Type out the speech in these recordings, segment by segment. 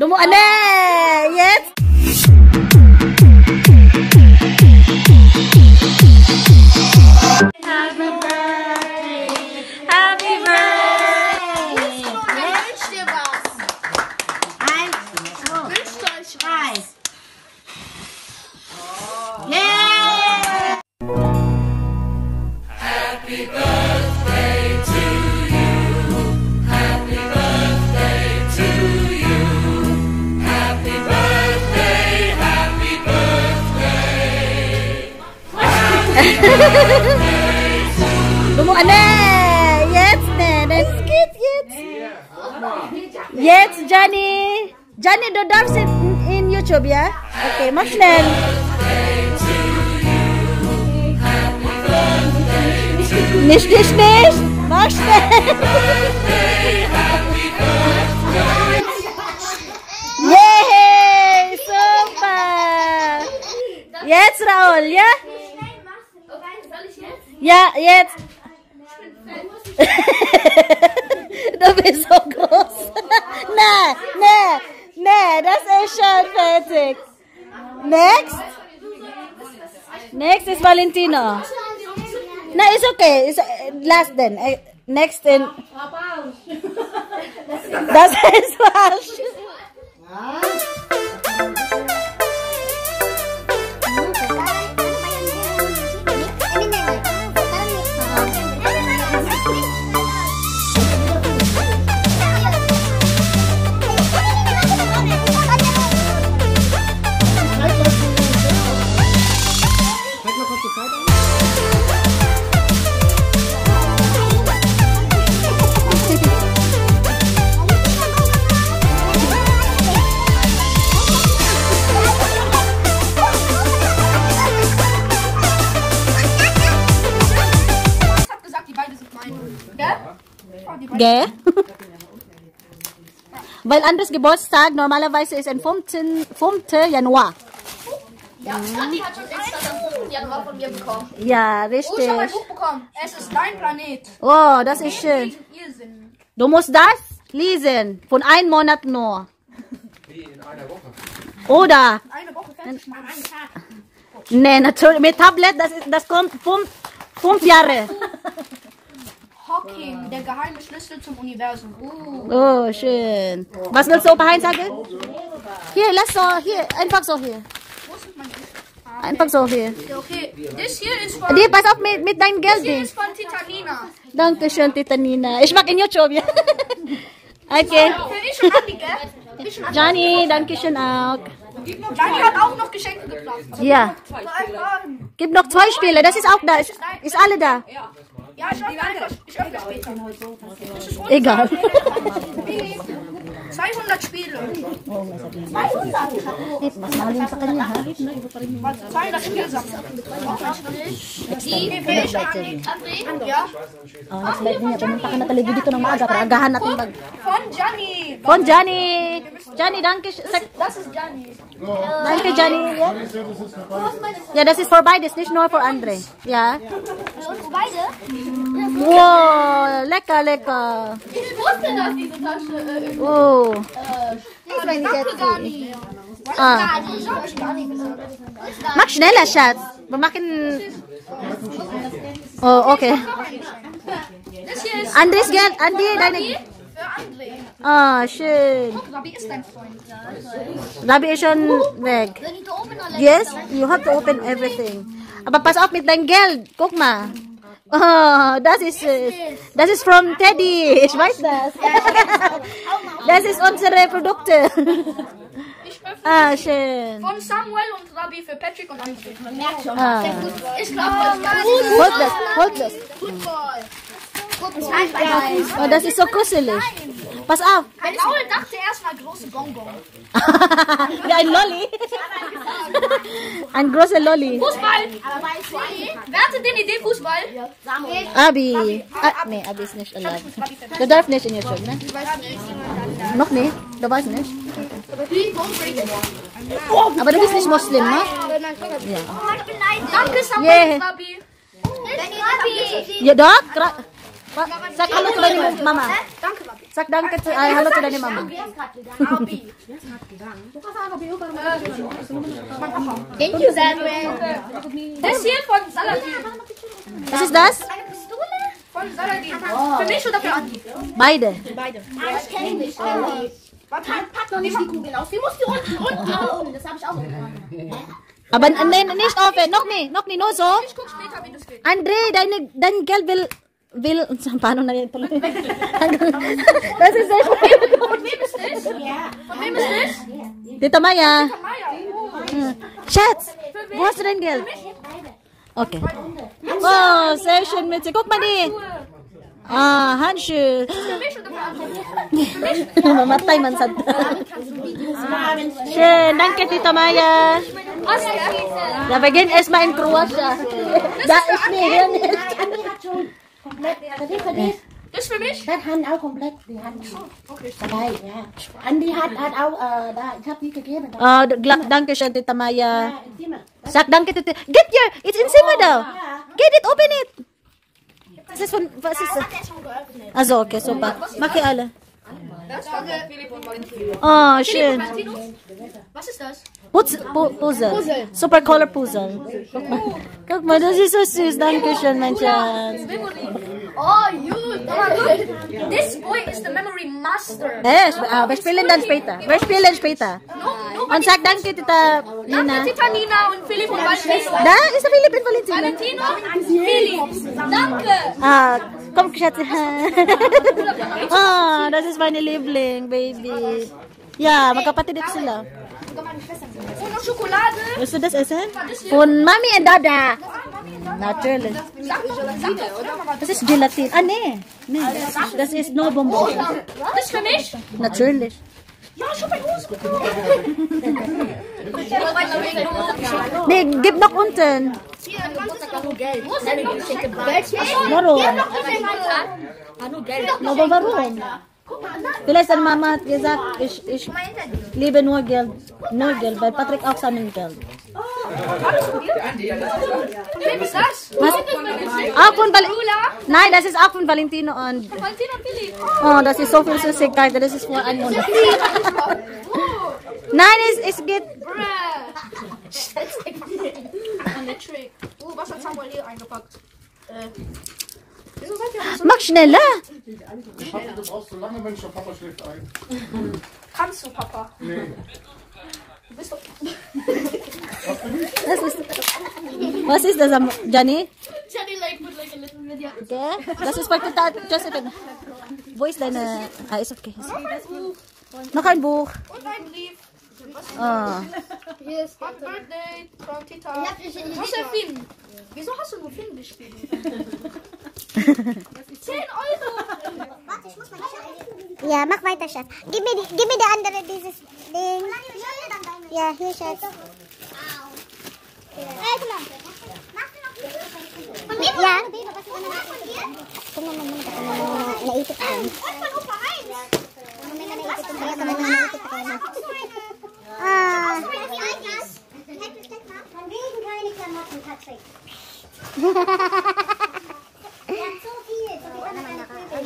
Dumuan eh! Yes! Gumawa na! Yes, na! That's good, yes! Yes, Johnny! Johnny Dodams in, in YouTube, yeah? Okay, Maxnel! Nish, nish, nish! Maxnel! Yay! Super! Yes, Raul, yeah? Soll ich jetzt? Ja, jetzt. du bist so groß. nee, nee, nee, das ist schon fertig. Next. Next ist Valentino. No, it's okay. It's uh, last then. Uh, next in. Das ist falsch. Gell? Weil Andres Geburtstag normalerweise ist am 15. 5. Januar. Ja, Scotty hat schon extra am 5. Januar von mir bekommen. Ja, Oh, ich habe ein richtig. Buch bekommen. Es ist dein Planet. Oh, das ist schön. Du musst das lesen. Von einem Monat nur. Oder, Eine Woche fertig machen. Einen Tag. ne, natürlich, mit Tablet, das, ist, das kommt fünf, fünf Jahre. Hawking, der geheime Schlüssel zum Universum. Uh. Oh, schön. Was willst du, Opa Heinz, sagen? Hier, lass so, hier, einfach so hier. Mein Einfach so hier. Okay. Das hier ist von, Die, pass auf mit, mit deinem das hier Geld. ist von Titanina. Dankeschön, Tita Nina. Ich mag in YouTube, ja. Okay. Johnny, Dankeschön auch. Dani hat auch noch Geschenke gebracht. Ja. Gibt noch zwei Spiele, das ist auch da. Ist, ist alle da. Ja, ich öffne einfach. Ich öffne später. Egal. 200 Spiele. Mas mahal yun sa kanya, ha? 200 Spielsachen. Die will ich. Andi. Ja. Oh, next live niya. Pumunta ka na talaga dito ng maaga para agahan natin bag. Von Gianni. Von Johnny. Johnny, danke. sch- Das ist Gianni. Danke, Johnny. Ja, ja das ist für beides, nicht nur für Andre. Ja. Beide? Wow, lecker, lecker. Ich wusste, dass diese Tasche äh, Oh. Ah. Ich gar nicht gesagt. Mach schneller, Schatz. Wir machen... Oh, okay. Das Andres. Andi, deine... Ah, schön. Rabi ist dein Freund. Labi ist schon weg. Yes, you have to open everything. Aber pass auf mit deinem Geld. Guck mal. Oh, das ist, äh, das ist from Teddy. Ich weiß das. Das ist unsere Produkte. Ah, schön. von Samuel und Rabi für Patrick und André. Ah. Ich glaube, das ist Hold das, hold das. Football. Oh, das ist so kuschelig. Pass auf. Wenn Paul dachte erstmal große Bonbon. ja, ein Lolli. Ein großer Lolli. Fußball. Wer hatte den Idee Fußball? Abi. Ah, nee, Abi ist nicht erlaubt. Du darfst nicht in YouTube, ne? Noch nicht? Du weißt nicht? Aber du bist nicht Muslim, ne? Danke Samuel Yeah. Rabi. Ja, doch. Sag hello to ni mama. Danke, Papi. Sag danke to, ay, hello to ni mama. Thank you, Samuel. Das hier von Saladin. Was ist das? Eine Pistole? Von Saladin. Für mich oder für Andi? Beide. Beide. ich kenne nicht. Warte, pack noch nicht die Kugel aus. Die muss die unten, unten oben. Das habe ich auch getan. Aber nein, nicht offen. Noch nicht. Noch nicht. Nur so. Ich guck später, wie das geht. Andre, deine, dein Geld will, will paano na rin? This is this. Dito Maya. Chats. What's the girl? Okay. Oh, session schön mit Guck. Ah, Hanshu. Mamatay man sad. Schön, nangke Tita Maya. Da ya, beginnt erstmal ya, in Kroatien. Da ya. Komplett, für dich. Das für mich? Das Hand auch komplett, die Hand dabei, ja. Andi hat, hat auch, äh, da, ich hab die gegeben. Da. Ah, gla- danke schön Tita Maya. Ja, im Zimmer. Sag danke Tita. Get your, it's in Zimmer daw. Get it, open it. Das ist von, was ist das? Also, okay, super. Maki alle. Das von Philipp und Valentin. Oh, schön. Valentino? Was ist das? Pu puzzle. Super color puzzle. Guck mal. Guck mal, das ist so süß. Danke schön, mein Schatz. Oh, you. This boy is the memory master. Eh, ah, wir spielen dann später. Wir spielen später. Und sag danke, Tita Nina. Danke, Tita Nina und Philipp und Valentino. Da ist der Philipp Valentina. Valentino und Philipp. Danke. Ah, Come, Kshathan. oh, that is my nilabeling, baby. Yeah, magkapatid ito sila. Unang syokolade. Gusto das esen? Pun mami and dada. Naturally. Eh. This is gelatin. Ah, ne. Ne. This is no bonbon. This finish? Naturally. Eh. Nee, gib noch unten. Warum? Aber warum? Vielleicht deine Mama hat gesagt, ich, ich liebe nur Geld. Nur Geld, weil Patrick auch sammelt Geld. Was? Auch von Val Nein, das ist auch von Valentino und... Oh, das ist so viel Süßigkeit, das ist für einen Monat. Nein, es, es geht... Eine Trick. Oh, was hat Samuel hier eingepackt? Äh. Wieso seid ihr so? Mach schneller. Papa, du brauchst so lange, Mensch, der Papa schläft ein. Kannst du, Papa? Nee. Du bist doch. Das ist... Was ist das, am- Johnny? Jenny like with like a little video. Okay. Das ist für Tita Josephine. Wo ist deine... Ah, ist okay. Noch ein Buch. Und ein Brief. Ah. Hier ist Happy Birthday von Tita. Josephine. Wieso hast du nur Film gespielt? 10 Euro. Ja, mach weiter, Schatz. Gib mir, die, gib mir der andere dieses Ding. Ja, hier, Schatz. Von wem? Ja.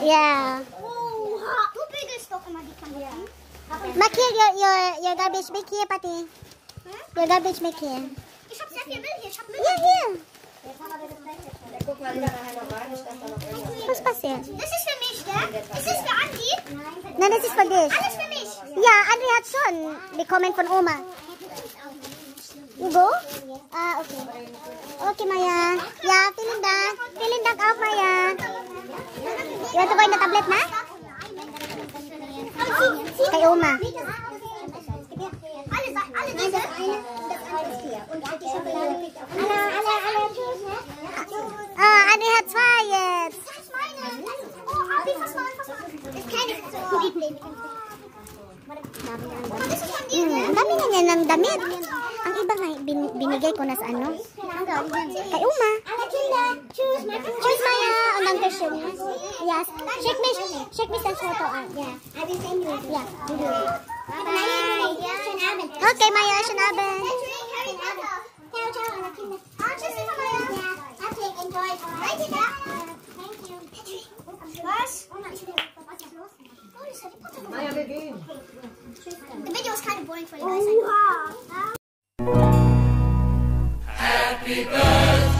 Yeah. Du bügelst doch immer die Klamotten. Back here, your, your, your garbage back here, Pati. Your garbage back here. Ich hab sehr viel Müll hier. Ich hab Müll. Yeah, here. Was passiert? Das ist für mich, gell? Ist das für Andi? Nein, das ist für dich. Alles für mich. Ja, André hat schon bekommen von Oma. You go? Ah, okay. Okay, Maya. Yeah, feeling that. Feeling that out, Maya. You want to buy the tablet na? Kay Uma. Ilagay ano? Kay Uma. Choose my uh, unang question. Yes. Shake me, shake me photo. Yeah. I will you. Yeah, Okay, Maya, Shanaben. Maya. The video was kind of boring for you guys. Happy birthday.